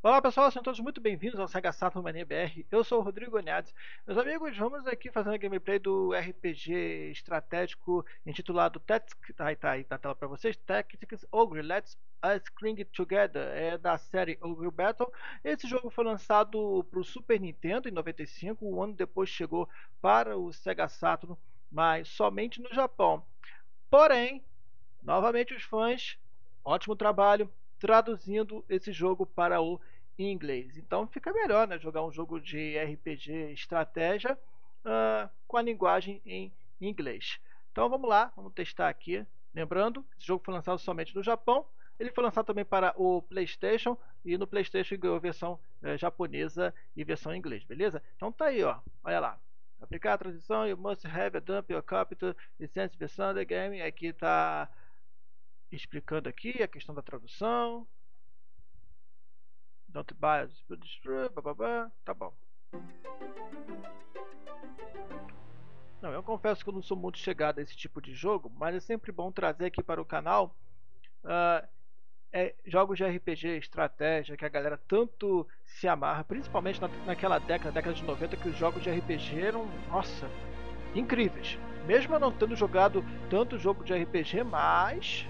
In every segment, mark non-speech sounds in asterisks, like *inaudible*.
Olá pessoal, sejam todos muito bem-vindos ao Sega Saturn Mania BR. Eu sou o Rodrigo Oniades. Meus amigos, vamos aqui fazendo a gameplay do RPG estratégico intitulado Tactics, tá tá aí na tela para vocês, Tactics Ogre Let's Us Cling Together, é da série Ogre Battle. Esse jogo foi lançado para o Super Nintendo em 95, um ano depois chegou para o Sega Saturn, mas somente no Japão. Porém, novamente os fãs, ótimo trabalho, traduzindo esse jogo para o inglês. Então fica melhor né, jogar um jogo de RPG estratégia uh, com a linguagem em inglês. Então vamos lá, vamos testar aqui. Lembrando, esse jogo foi lançado somente no Japão. Ele foi lançado também para o PlayStation e no PlayStation ganhou versão eh, japonesa e versão em inglês, beleza? Então tá aí, ó. Olha lá. Aplicar a transição, you must have a dump your capital license versão the game. Aqui está explicando aqui a questão da tradução. Don't buy, bababá. Tá bom. Não, eu confesso que eu não sou muito chegado a esse tipo de jogo, mas é sempre bom trazer aqui para o canal uh, é, jogos de RPG, estratégia, que a galera tanto se amarra, principalmente na, naquela década, década de 90, que os jogos de RPG eram, nossa, incríveis. Mesmo eu não tendo jogado tanto jogo de RPG, mas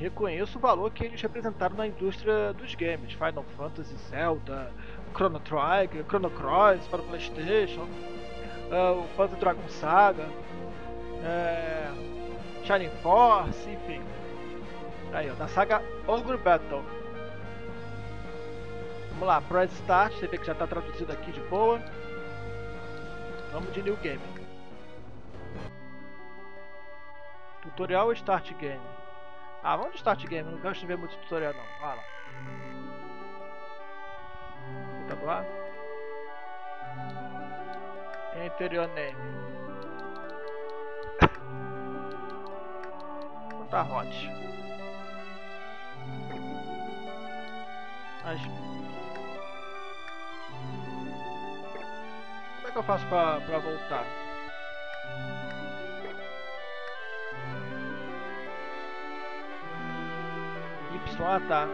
reconheço o valor que eles representaram na indústria dos games. Final Fantasy, Zelda, Chrono Trigger, Chrono Cross para Playstation, uh, o Panzer Dragon Saga, uh, Shining Force, enfim. Aí, ó, da saga Ogre Battle. Vamos lá, Press Start, você vê que já está traduzido aqui de boa. Vamos de New Game. Tutorial Start Game. Ah, vamos de start game, não gosto de ver muito tutorial não. Vai lá. Tá lá. Enter your name. Tá hot. Mas... Como é que eu faço pra, pra voltar? Ah, tá.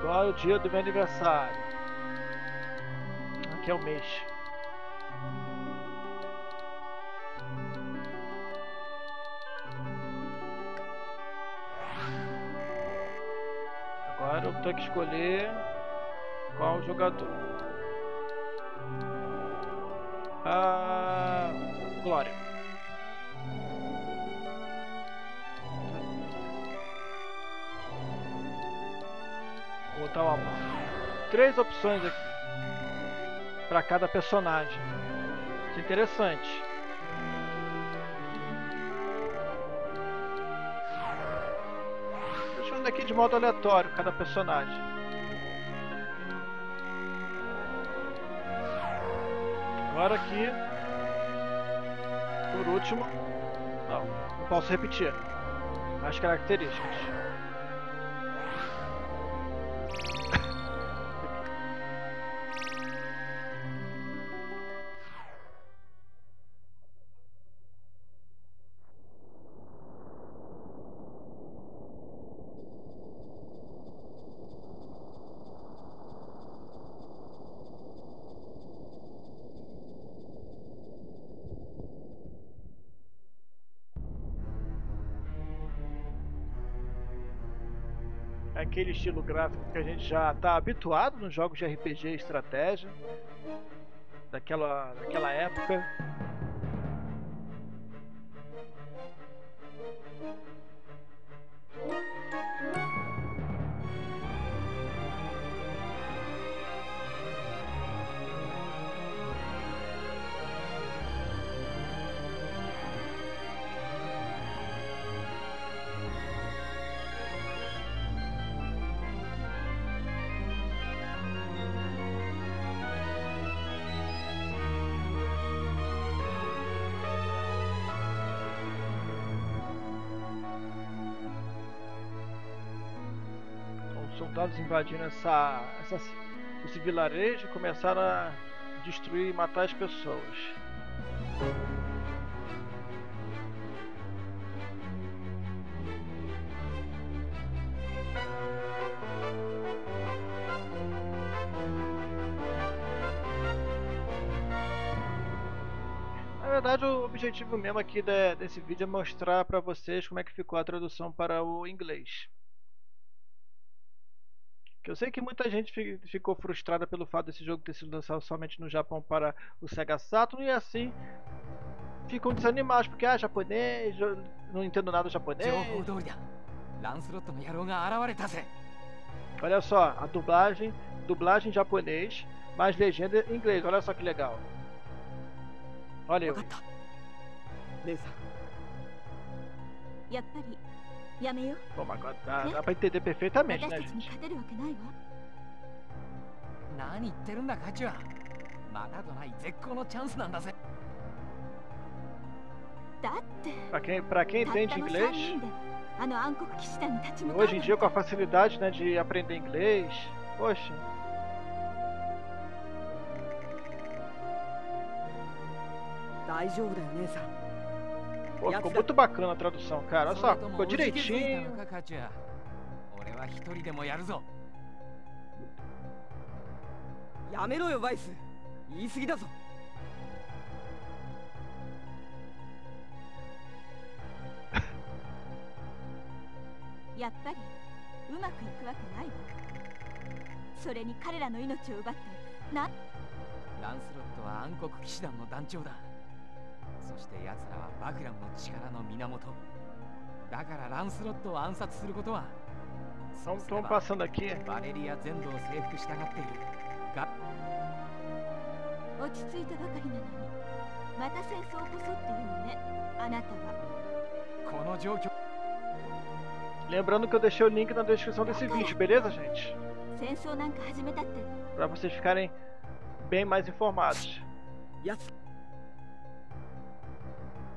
Qual é o dia do meu aniversário? Aqui é o mês. Tenho que escolher qual jogador. Ah, Glória. Vou botar uma três opções aqui para cada personagem. Isso é interessante. Aqui de modo aleatório cada personagem. Agora aqui, por último, não, não posso repetir as características. Aquele estilo gráfico que a gente já está habituado nos jogos de RPG e estratégia daquela, daquela época. Soldados invadiram essa, essa, esse vilarejo e começaram a destruir e matar as pessoas. Na verdade, o objetivo mesmo aqui de, desse vídeo é mostrar para vocês como é que ficou a tradução para o inglês. Que eu sei que muita gente ficou frustrada pelo fato desse jogo ter sido lançado somente no Japão para o Sega Saturn e assim ficam desanimados porque ah, japonês, não entendo nada japonês. Olha só, a dublagem, dublagem em japonês, mais legenda em inglês. Olha só que legal. Olha eu. やっぱりやめよう。 Bom, agora dá, dá pra entender perfeitamente, né, gente? 何言ってるんだカチュアまだとない絶好のチャンスなんだぜだって pra quem, pra quem entende inglês hoje em dia com a facilidade né, de aprender inglês poxa Pô, ficou muito bacana a tradução, cara. Olha só, ficou direitinho. やめろよバイス言い過ぎだぞやっぱりうまくいくわけないわそれに彼らの命を奪ってなランスロットは暗黒騎士団の団長だそして奴らはバグラムの力の源だからランスロットを暗殺することは Estão passando aqui. Valeria Zendo を征服したがっているか落ち着いたばかりなのにまた戦争をこそっていうのねあなたはこの状況 Lembrando que eu deixei o link na descrição desse vídeo, beleza, gente? Para vocês ficarem bem mais informados.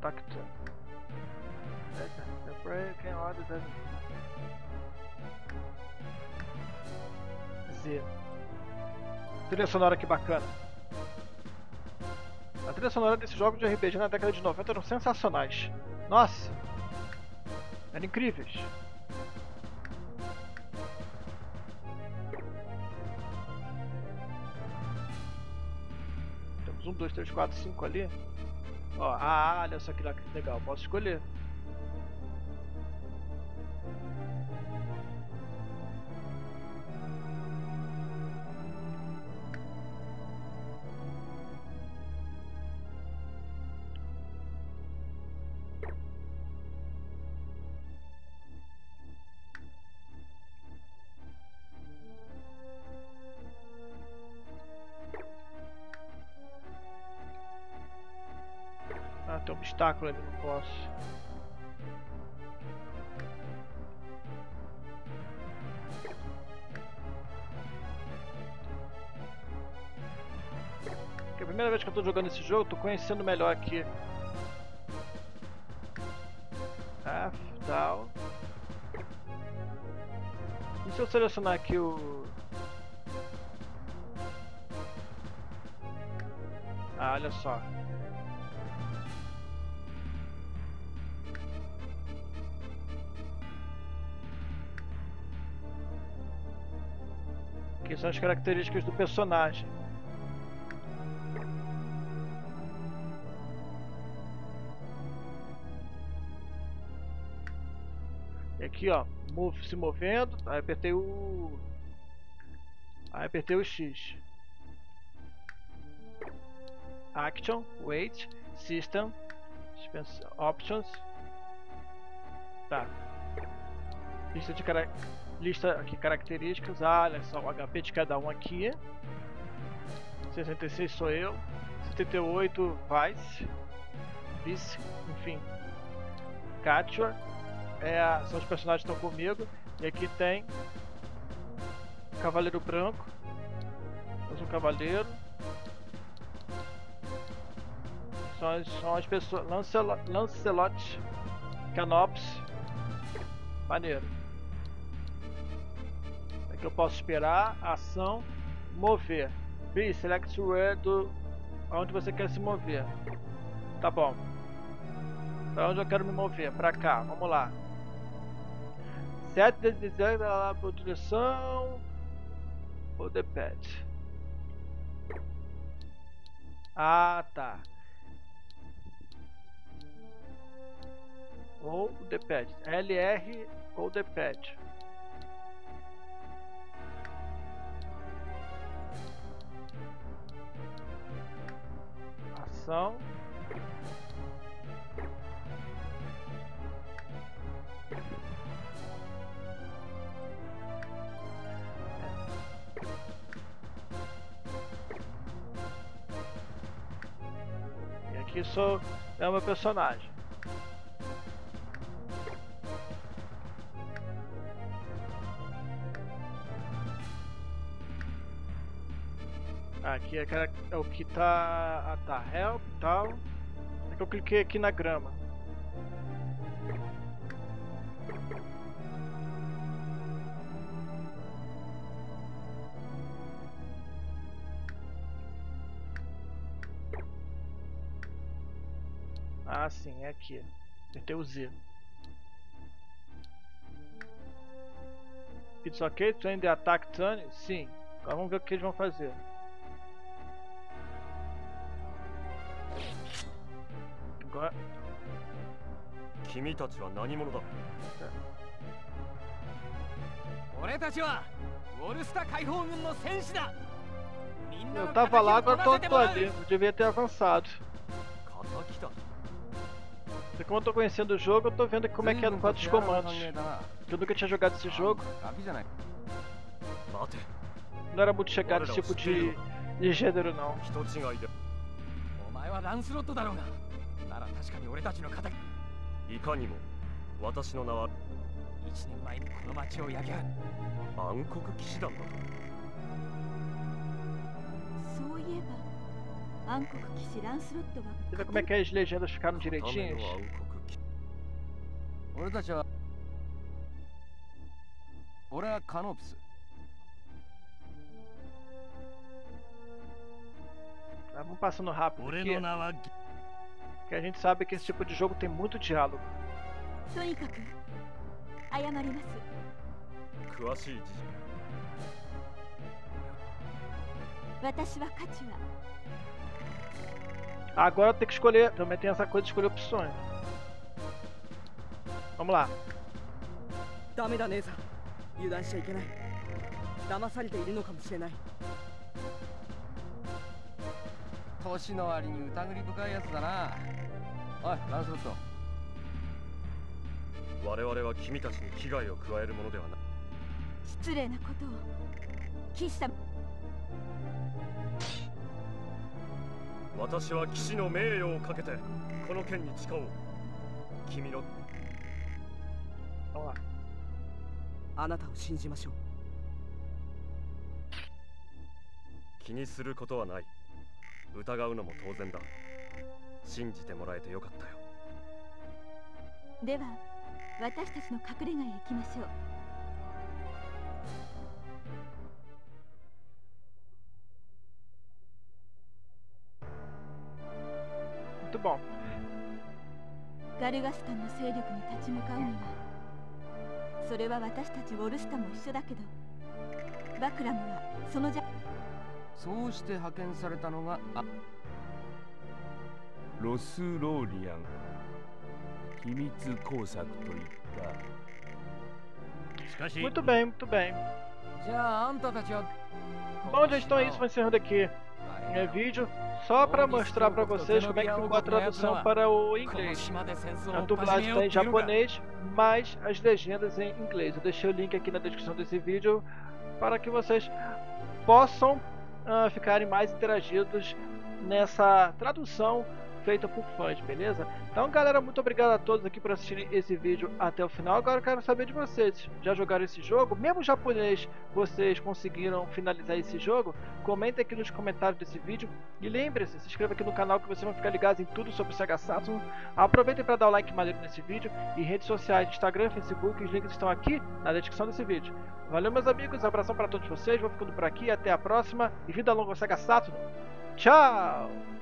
The... Tacto. The break and order the... Z. Trilha sonora que bacana. A trilha sonora desse jogo de RPG na década de 90 eram sensacionais. Nossa! Eram incríveis. Temos um, dois, três, quatro, cinco ali. Ó, ah, olha só que legal, posso escolher. Tem um obstáculo ali, não posso. é a primeira vez que eu jogando esse jogo, estou conhecendo melhor aqui. F, down. E se eu selecionar aqui o... Ah, olha só. São as características do personagem. E aqui ó, move se movendo, aí apertei o. Aí apertei o X. Action, Wait, System, Options. Tá. Lista de cara... lista aqui características. Ah, olha só o HP de cada um aqui. 66 sou eu. 78 Vice. Vice, enfim. Katia. É são os personagens que estão comigo. E aqui tem Cavaleiro Branco. Mais um Cavaleiro. São as, são as pessoas. Lancelot, Lancelot Canops. Maneiro. Aqui eu posso esperar. Ação. Mover. Please select where do. Onde você quer se mover. Tá bom. Para onde eu quero me mover? Para cá. Vamos lá. Set the design lá para direção. Ou the pad. Ah, tá. ou the pad. LR ou the pad. Ação. E aqui sou é o meu personagem. Aqui é, é, o que tá. Ah tá, help e tal. É que eu cliquei aqui na grama. Ah sim, é aqui. Apertei o Z. It's ok, train the attack turn? Sim. Agora vamos ver o que eles vão fazer. 君たちは何者だ俺たちはウォルスタ解放軍の戦士だ *laughs* Eu tava lá, agora tô, tô ali. Eu devia ter avançado. E como eu tô conhecendo o jogo, eu tô vendo como é que é no quadro dos comandos. Eu nunca tinha jogado esse jogo. Não era muito chegado esse tipo de, de gênero, não. 確かに俺たちの敵 いかにも私の名は一年前にこの町を焼け暗黒騎士団だ。そういえば暗黒騎士ランスロットは俺たちは俺はカノプス Vamos que a gente sabe que esse tipo de jogo tem muito diálogo. Agora tem que escolher. Também tem essa coisa de escolher opções. Vamos lá. ダメだ姉さん油断しちゃいけない騙されているのかもしれない 年の割に疑り深いやつだな。おいランスロット。我々は君たちに危害を加えるものではない。失礼なことを。騎士様。私は騎士の名誉をかけてこの剣に誓おう。君の。あなたを信じましょう。気にすることはない疑うのも当然だ信じてもらえてよかったよでは私たちの隠れ家へ行きましょう.ガルガスタンの勢力に立ち向かうにはそれは私たちウォルスタも一緒だけどバクラムはそのじゃそうして派遣されたのがロスローリアン秘密工作といった Muito bem, muito bem. Bom, gente, então é isso. Vou encerrando aqui é, vídeo. Só para mostrar para vocês como é que ficou a tradução para o inglês. A dublagem está em japonês, mas as legendas em inglês. Eu deixei o link aqui na descrição desse vídeo para que vocês possam uh, ficarem mais interagidos nessa tradução feita por fãs, beleza? Então, galera, muito obrigado a todos aqui por assistirem esse vídeo até o final. Agora eu quero saber de vocês. Já jogaram esse jogo? Mesmo japonês, vocês conseguiram finalizar esse jogo? Comentem aqui nos comentários desse vídeo. E lembre-se, se inscreva aqui no canal que vocês vão ficar ligados em tudo sobre o Sega Saturn. Aproveitem para dar o like maneiro nesse vídeo. E redes sociais, Instagram, Facebook, os links estão aqui na descrição desse vídeo. Valeu, meus amigos. Abração para todos vocês. Vou ficando por aqui. Até a próxima. E vida longa ao Sega Saturn. Tchau!